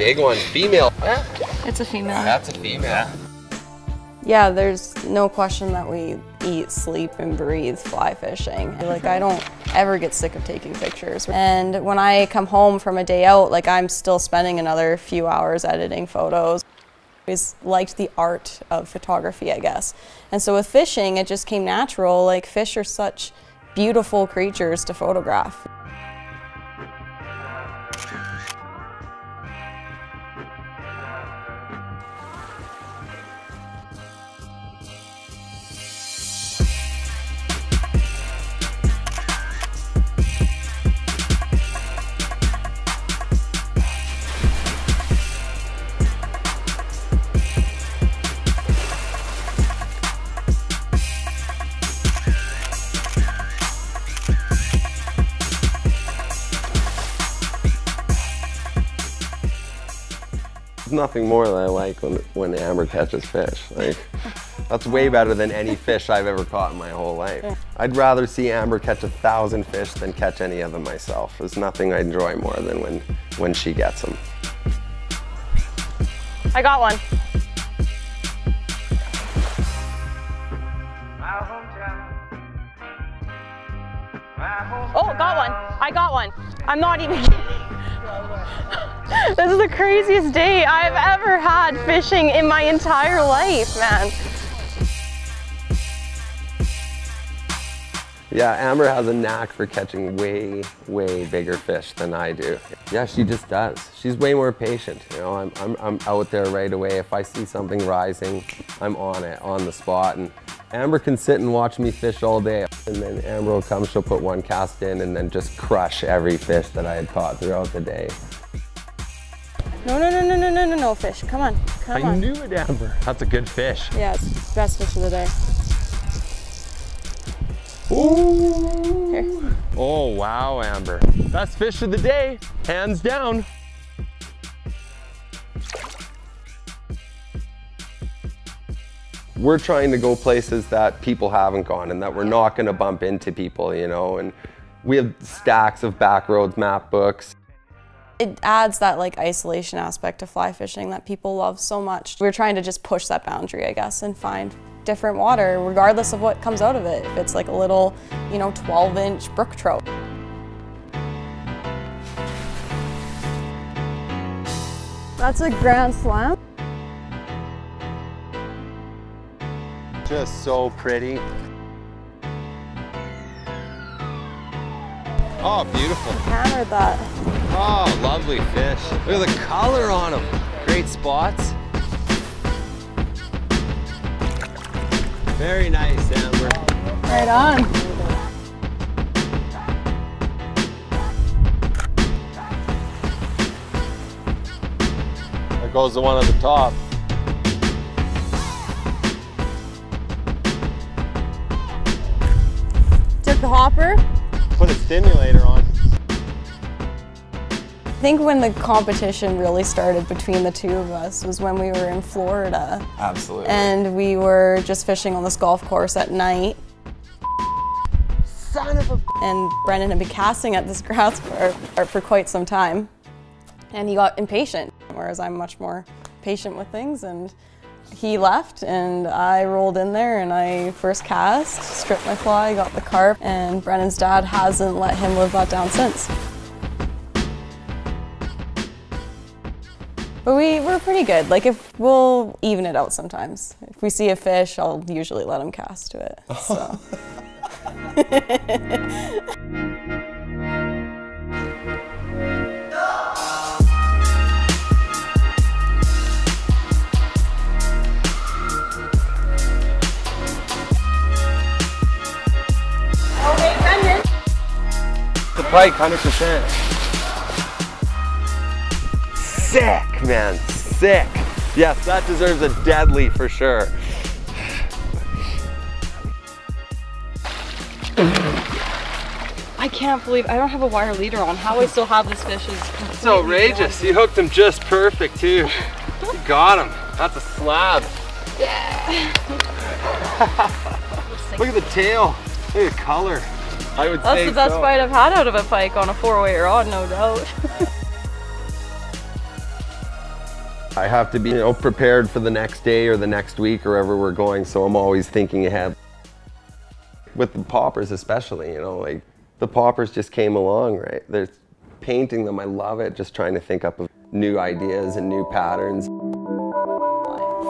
big one. Female. Yeah. It's a female. That's a female. Yeah, there's no question that we eat, sleep, and breathe fly fishing. Like, I don't ever get sick of taking pictures. And when I come home from a day out, like, I'm still spending another few hours editing photos. I always liked the art of photography, I guess. And so with fishing, it just came natural. Like, fish are such beautiful creatures to photograph. There's nothing more that I like when, when Amber catches fish. Like, that's way better than any fish I've ever caught in my whole life. I'd rather see Amber catch a thousand fish than catch any of them myself. There's nothing I enjoy more than when, when she gets them. I got one. Oh, got one. I got one. I'm not even kidding. This is the craziest day I've ever had fishing in my entire life, man. Yeah, Amber has a knack for catching way, way bigger fish than I do. Yeah, she just does. She's way more patient. You know, I'm, I'm, I'm out there right away. If I see something rising, I'm on it, on the spot. And Amber can sit and watch me fish all day. And then Amber will come, she'll put one cast in and then just crush every fish that I had caught throughout the day. No, no, no, no, no, no, no, no, fish. Come on, come I on. knew it, Amber. That's a good fish. Yeah, it's best fish of the day. Ooh. Here. Oh, wow, Amber. Best fish of the day, hands down. We're trying to go places that people haven't gone and that we're not gonna bump into people, you know, and we have stacks of back roads map books. It adds that like isolation aspect to fly fishing that people love so much. We're trying to just push that boundary, I guess, and find different water regardless of what comes out of it. If it's like a little, you know, 12 inch brook trout. That's a grand slam. Just so pretty. Oh, beautiful. Hammered that. Oh, lovely fish. Look at the color on them. Great spots. Very nice, Amber. Right on. There goes the one at the top. Took the hopper. Put a stimulator on. I think when the competition really started between the two of us was when we were in Florida. Absolutely. And we were just fishing on this golf course at night. Son of a... And Brendan had been casting at this grass for, for quite some time. And he got impatient, whereas I'm much more patient with things. And he left and I rolled in there and I first cast, stripped my fly, got the carp, and Brendan's dad hasn't let him live that down since. But we, we're pretty good. Like if we'll even it out sometimes. If we see a fish, I'll usually let him cast to it. So. Okay, Brendan. The pike, 100%. Sick, man, sick. Yes, that deserves a deadly for sure. I can't believe I don't have a wire leader on. How I still have this fish is It's outrageous. You hooked him just perfect too. You got him. That's a slab. Yeah. Look at the tail. Look at the color. I would That's say the best so. bite I've had out of a pike on a four-way rod, no doubt. I have to be, you know, prepared for the next day or the next week or wherever we're going, so I'm always thinking ahead. With the poppers especially, you know, like the poppers just came along, right? There's painting them, I love it, just trying to think up of new ideas and new patterns.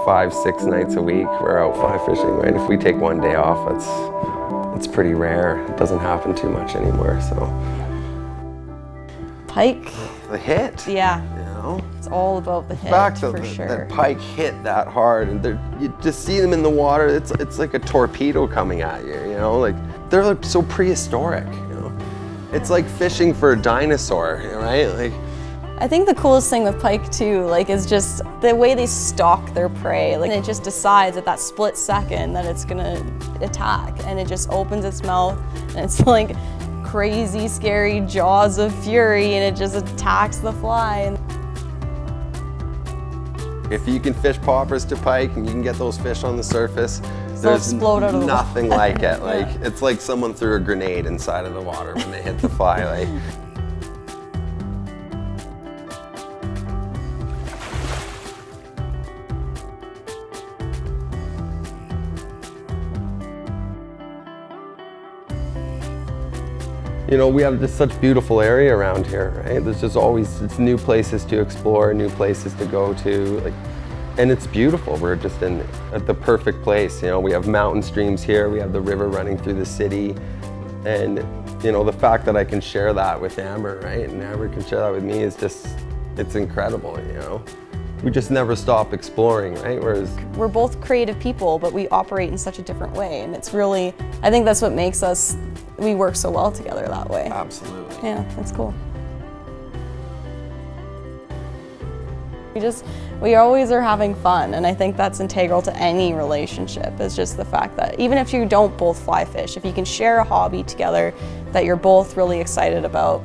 Five, six nights a week, we're out fly fishing, right? If we take one day off, it's, it's pretty rare. It doesn't happen too much anymore, so. Pike, The hit. yeah, it's all about the hit fact for that- sure. that pike hit that hard and you just see them in the water it's it's like a torpedo coming at you you know like they're like so prehistoric you know it's like fishing for a dinosaur right like I think the coolest thing with pike too, like, is just the way they stalk their prey. Like, it just decides at that split second that it's gonna attack, and it just opens its mouth, and it's like crazy, scary jaws of fury, and it just attacks the fly. If you can fish poppers to pike and you can get those fish on the surface They'll there's explode out of the nothing like it. Like it's like someone threw a grenade inside of the water when they hit the fly like You know, we have just such beautiful area around here, right? There's just always it's new places to explore, new places to go to, like, and it's beautiful. We're just in at the perfect place. You know, we have mountain streams here, we have the river running through the city, and you know, the fact that I can share that with Amber, right, and Amber can share that with me is just, it's incredible. You know, we just never stop exploring, right? Whereas we're both creative people, but we operate in such a different way, and it's really, I think that's what makes us, we work so well together that way. absolutely. Yeah, that's cool. We just, we always are having fun, and I think that's integral to any relationship. Is just the fact that even if you don't both fly fish, if you can share a hobby together that you're both really excited about,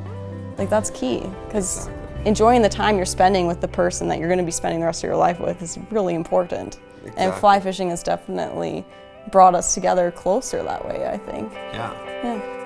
like that's key. Because enjoying the time you're spending with the person that you're going to be spending the rest of your life with is really important. And fly fishing has definitely brought us together closer that way. I think. Yeah. Yeah.